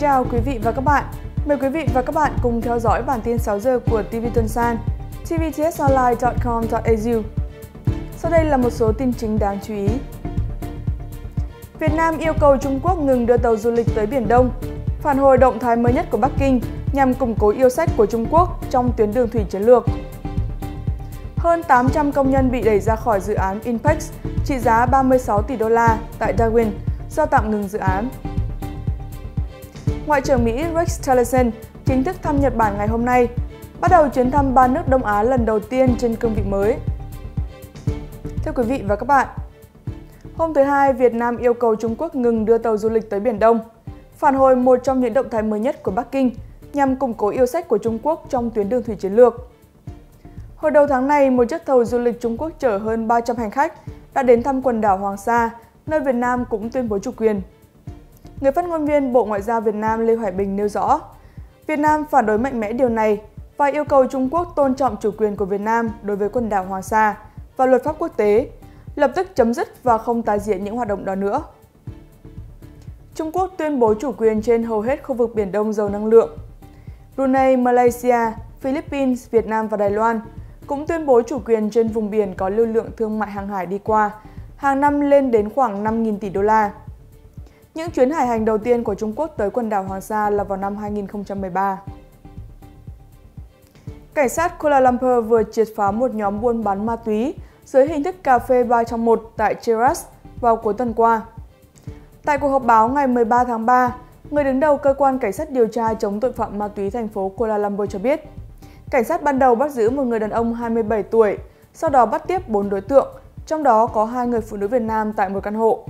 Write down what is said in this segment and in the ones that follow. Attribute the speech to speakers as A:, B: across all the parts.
A: chào quý vị và các bạn. Mời quý vị và các bạn cùng theo dõi bản tin 6 giờ của TV Tuần San, tvtsonline.com.au. Sau đây là một số tin chính đáng chú ý. Việt Nam yêu cầu Trung Quốc ngừng đưa tàu du lịch tới Biển Đông, phản hồi động thái mới nhất của Bắc Kinh nhằm củng cố yêu sách của Trung Quốc trong tuyến đường thủy chiến lược. Hơn 800 công nhân bị đẩy ra khỏi dự án Inpex trị giá 36 tỷ đô la tại Darwin do tạm ngừng dự án. Ngoại trưởng Mỹ Rex Tillerson chính thức thăm Nhật Bản ngày hôm nay, bắt đầu chuyến thăm ba nước Đông Á lần đầu tiên trên cương vị mới. Thưa quý vị và các bạn, hôm thứ Hai, Việt Nam yêu cầu Trung Quốc ngừng đưa tàu du lịch tới Biển Đông, phản hồi một trong những động thái mới nhất của Bắc Kinh nhằm củng cố yêu sách của Trung Quốc trong tuyến đường thủy chiến lược. Hồi đầu tháng này, một chiếc tàu du lịch Trung Quốc chở hơn 300 hành khách đã đến thăm quần đảo Hoàng Sa, nơi Việt Nam cũng tuyên bố chủ quyền. Người phát ngôn viên Bộ Ngoại giao Việt Nam Lê Hoài Bình nêu rõ, Việt Nam phản đối mạnh mẽ điều này và yêu cầu Trung Quốc tôn trọng chủ quyền của Việt Nam đối với quần đảo Hoàng Sa và luật pháp quốc tế, lập tức chấm dứt và không tái diễn những hoạt động đó nữa. Trung Quốc tuyên bố chủ quyền trên hầu hết khu vực Biển Đông giàu năng lượng. Brunei, Malaysia, Philippines, Việt Nam và Đài Loan cũng tuyên bố chủ quyền trên vùng biển có lưu lượng thương mại hàng hải đi qua, hàng năm lên đến khoảng 5.000 tỷ đô la. Những chuyến hải hành đầu tiên của Trung Quốc tới quần đảo Hoàng Sa là vào năm 2013. Cảnh sát Kuala Lumpur vừa triệt phá một nhóm buôn bán ma túy dưới hình thức cà phê 3 trong 1 tại Cheras vào cuối tuần qua. Tại cuộc họp báo ngày 13 tháng 3, người đứng đầu cơ quan cảnh sát điều tra chống tội phạm ma túy thành phố Kuala Lumpur cho biết, cảnh sát ban đầu bắt giữ một người đàn ông 27 tuổi, sau đó bắt tiếp 4 đối tượng, trong đó có hai người phụ nữ Việt Nam tại một căn hộ.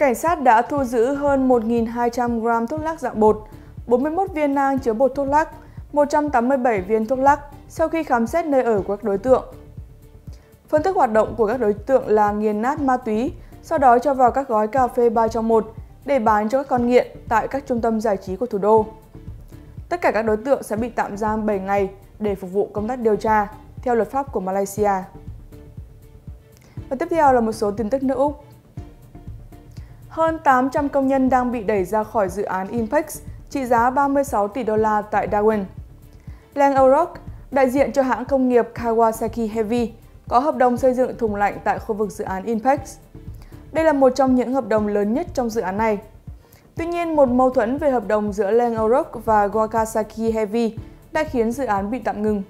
A: Cảnh sát đã thu giữ hơn 1.200 gram thuốc lắc dạng bột, 41 viên nang chứa bột thuốc lắc, 187 viên thuốc lắc sau khi khám xét nơi ở của các đối tượng. Phương thức hoạt động của các đối tượng là nghiền nát ma túy, sau đó cho vào các gói cà phê 3 trong 1 để bán cho các con nghiện tại các trung tâm giải trí của thủ đô. Tất cả các đối tượng sẽ bị tạm giam 7 ngày để phục vụ công tác điều tra theo luật pháp của Malaysia. Và tiếp theo là một số tin tức nước Úc. Hơn 800 công nhân đang bị đẩy ra khỏi dự án Impex trị giá 36 tỷ đô la tại Darwin. Lang O'Rourke, đại diện cho hãng công nghiệp Kawasaki Heavy, có hợp đồng xây dựng thùng lạnh tại khu vực dự án Impex. Đây là một trong những hợp đồng lớn nhất trong dự án này. Tuy nhiên, một mâu thuẫn về hợp đồng giữa Lang O'Rourke và Kawasaki Heavy đã khiến dự án bị tạm ngừng.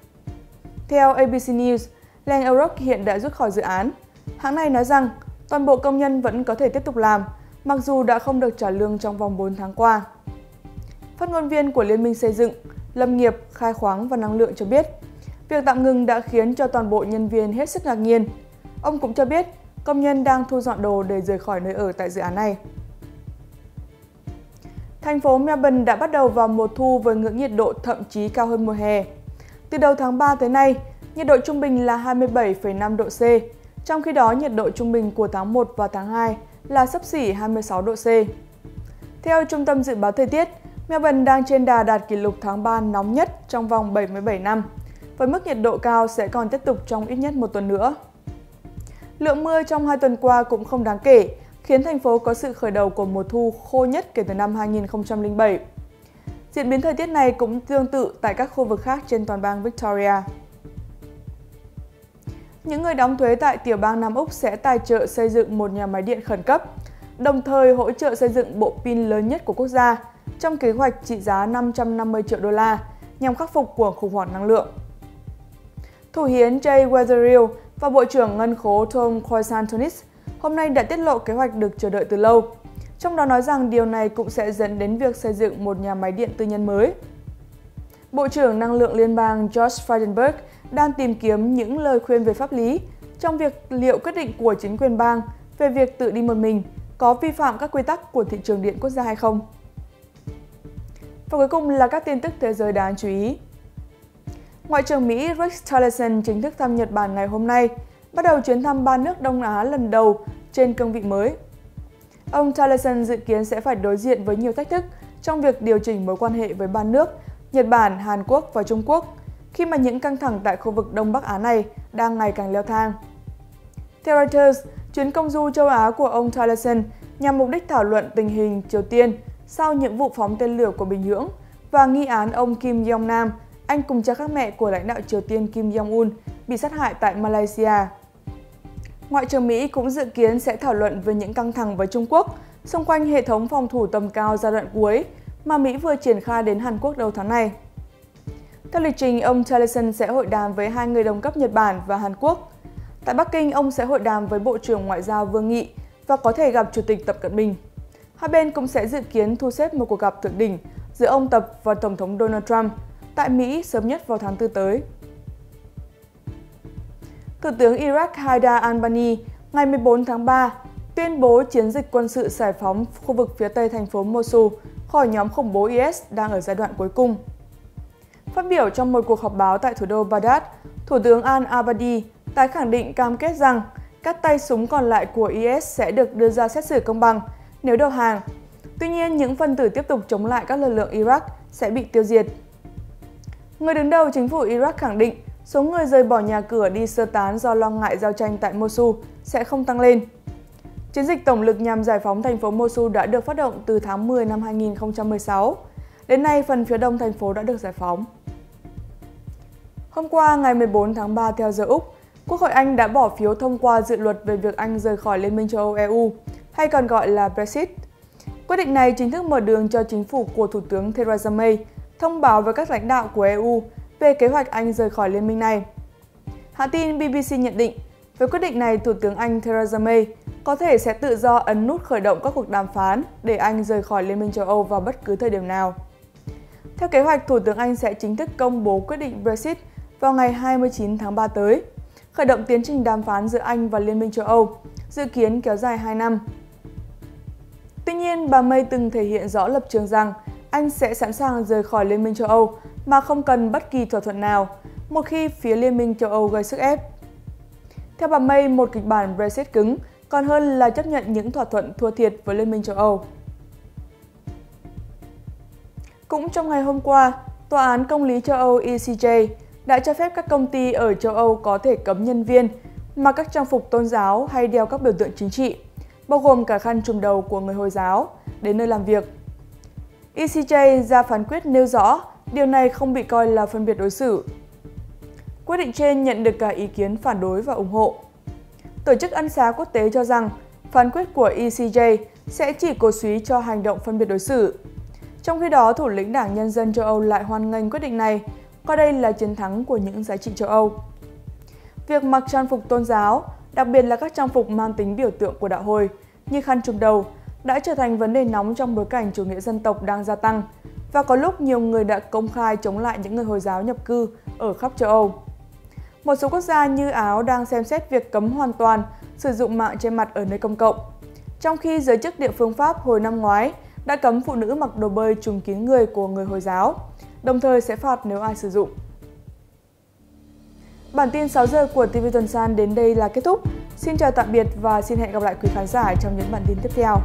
A: Theo ABC News, Lang O'Rourke hiện đã rút khỏi dự án. Hãng này nói rằng toàn bộ công nhân vẫn có thể tiếp tục làm, mặc dù đã không được trả lương trong vòng 4 tháng qua. Phát ngôn viên của Liên minh xây dựng, Lâm nghiệp, Khai khoáng và Năng lượng cho biết, việc tạm ngừng đã khiến cho toàn bộ nhân viên hết sức ngạc nhiên. Ông cũng cho biết, công nhân đang thu dọn đồ để rời khỏi nơi ở tại dự án này. Thành phố Melbourne đã bắt đầu vào mùa thu với ngưỡng nhiệt độ thậm chí cao hơn mùa hè. Từ đầu tháng 3 tới nay, nhiệt độ trung bình là 27,5 độ C, trong khi đó nhiệt độ trung bình của tháng 1 và tháng 2 là sấp xỉ 26 độ C. Theo Trung tâm Dự báo Thời tiết, Melbourne đang trên đà đạt kỷ lục tháng 3 nóng nhất trong vòng 77 năm, với mức nhiệt độ cao sẽ còn tiếp tục trong ít nhất một tuần nữa. Lượng mưa trong hai tuần qua cũng không đáng kể, khiến thành phố có sự khởi đầu của mùa thu khô nhất kể từ năm 2007. Diễn biến thời tiết này cũng tương tự tại các khu vực khác trên toàn bang Victoria. Những người đóng thuế tại tiểu bang Nam Úc sẽ tài trợ xây dựng một nhà máy điện khẩn cấp, đồng thời hỗ trợ xây dựng bộ pin lớn nhất của quốc gia trong kế hoạch trị giá 550 triệu đô la nhằm khắc phục cuộc khủng hoảng năng lượng. Thủ hiến Jay Weatherill và Bộ trưởng Ngân khố Tom Khoisantonis hôm nay đã tiết lộ kế hoạch được chờ đợi từ lâu, trong đó nói rằng điều này cũng sẽ dẫn đến việc xây dựng một nhà máy điện tư nhân mới. Bộ trưởng Năng lượng Liên bang George Frydenberg đang tìm kiếm những lời khuyên về pháp lý trong việc liệu quyết định của chính quyền bang về việc tự đi một mình có vi phạm các quy tắc của thị trường điện quốc gia hay không. Và cuối cùng là các tin tức thế giới đáng chú ý. Ngoại trưởng Mỹ Rex Tillerson chính thức thăm Nhật Bản ngày hôm nay, bắt đầu chuyến thăm ba nước Đông Á lần đầu trên cương vị mới. Ông Tillerson dự kiến sẽ phải đối diện với nhiều thách thức trong việc điều chỉnh mối quan hệ với ba nước Nhật Bản, Hàn Quốc và Trung Quốc khi mà những căng thẳng tại khu vực Đông Bắc Á này đang ngày càng leo thang. Theo Reuters, chuyến công du châu Á của ông Tillerson nhằm mục đích thảo luận tình hình Triều Tiên sau những vụ phóng tên lửa của Bình Nhưỡng và nghi án ông Kim Jong Nam, anh cùng cha khác mẹ của lãnh đạo Triều Tiên Kim Jong Un, bị sát hại tại Malaysia. Ngoại trưởng Mỹ cũng dự kiến sẽ thảo luận về những căng thẳng với Trung Quốc xung quanh hệ thống phòng thủ tầm cao giai đoạn cuối mà Mỹ vừa triển khai đến Hàn Quốc đầu tháng này. Theo lịch trình, ông Tillerson sẽ hội đàm với hai người đồng cấp Nhật Bản và Hàn Quốc. Tại Bắc Kinh, ông sẽ hội đàm với Bộ trưởng Ngoại giao Vương Nghị và có thể gặp Chủ tịch Tập Cận Bình. Hai bên cũng sẽ dự kiến thu xếp một cuộc gặp thượng đỉnh giữa ông Tập và Tổng thống Donald Trump tại Mỹ sớm nhất vào tháng 4 tới. Thủ tướng Iraq Haidar al-Bani ngày 14 tháng 3 tuyên bố chiến dịch quân sự giải phóng khu vực phía tây thành phố Mosul khỏi nhóm khủng bố IS đang ở giai đoạn cuối cùng. Phát biểu trong một cuộc họp báo tại thủ đô Baghdad, Thủ tướng al-Abadi tái khẳng định cam kết rằng các tay súng còn lại của IS sẽ được đưa ra xét xử công bằng nếu đầu hàng. Tuy nhiên, những phần tử tiếp tục chống lại các lực lượng Iraq sẽ bị tiêu diệt. Người đứng đầu chính phủ Iraq khẳng định số người rời bỏ nhà cửa đi sơ tán do lo ngại giao tranh tại Mosul sẽ không tăng lên. Chiến dịch tổng lực nhằm giải phóng thành phố Mosul đã được phát động từ tháng 10 năm 2016. Đến nay, phần phía đông thành phố đã được giải phóng. Hôm qua, ngày 14 tháng 3 theo giờ Úc, Quốc hội Anh đã bỏ phiếu thông qua dự luật về việc Anh rời khỏi Liên minh châu Âu EU, hay còn gọi là Brexit. Quyết định này chính thức mở đường cho chính phủ của Thủ tướng Theresa May thông báo với các lãnh đạo của EU về kế hoạch Anh rời khỏi liên minh này. Hãng tin BBC nhận định, với quyết định này, Thủ tướng Anh Theresa May có thể sẽ tự do ấn nút khởi động các cuộc đàm phán để Anh rời khỏi Liên minh châu Âu vào bất cứ thời điểm nào. Theo kế hoạch, Thủ tướng Anh sẽ chính thức công bố quyết định Brexit vào ngày 29 tháng 3 tới, khởi động tiến trình đàm phán giữa Anh và Liên minh châu Âu, dự kiến kéo dài 2 năm. Tuy nhiên, bà May từng thể hiện rõ lập trường rằng Anh sẽ sẵn sàng rời khỏi Liên minh châu Âu mà không cần bất kỳ thỏa thuận nào, một khi phía Liên minh châu Âu gây sức ép. Theo bà May, một kịch bản Brexit cứng còn hơn là chấp nhận những thỏa thuận thua thiệt với Liên minh châu Âu. Cũng trong ngày hôm qua, Tòa án Công lý châu Âu ECJ đã cho phép các công ty ở châu Âu có thể cấm nhân viên mặc các trang phục tôn giáo hay đeo các biểu tượng chính trị, bao gồm cả khăn trùm đầu của người Hồi giáo, đến nơi làm việc. ECJ ra phán quyết nêu rõ điều này không bị coi là phân biệt đối xử. Quyết định trên nhận được cả ý kiến phản đối và ủng hộ. Tổ chức Ân xá Quốc tế cho rằng phán quyết của ECJ sẽ chỉ cổ suý cho hành động phân biệt đối xử. Trong khi đó, thủ lĩnh Đảng Nhân dân châu Âu lại hoan nghênh quyết định này, coi đây là chiến thắng của những giá trị châu Âu. Việc mặc trang phục tôn giáo, đặc biệt là các trang phục mang tính biểu tượng của đạo hồi như khăn trùm đầu, đã trở thành vấn đề nóng trong bối cảnh chủ nghĩa dân tộc đang gia tăng và có lúc nhiều người đã công khai chống lại những người Hồi giáo nhập cư ở khắp châu Âu. Một số quốc gia như Áo đang xem xét việc cấm hoàn toàn sử dụng mạng che mặt ở nơi công cộng, trong khi giới chức địa phương Pháp hồi năm ngoái đã cấm phụ nữ mặc đồ bơi trùm kín người của người Hồi giáo, đồng thời sẽ phạt nếu ai sử dụng. Bản tin 6 giờ của TV Tuần San đến đây là kết thúc. Xin chào tạm biệt và xin hẹn gặp lại quý khán giả trong những bản tin tiếp theo.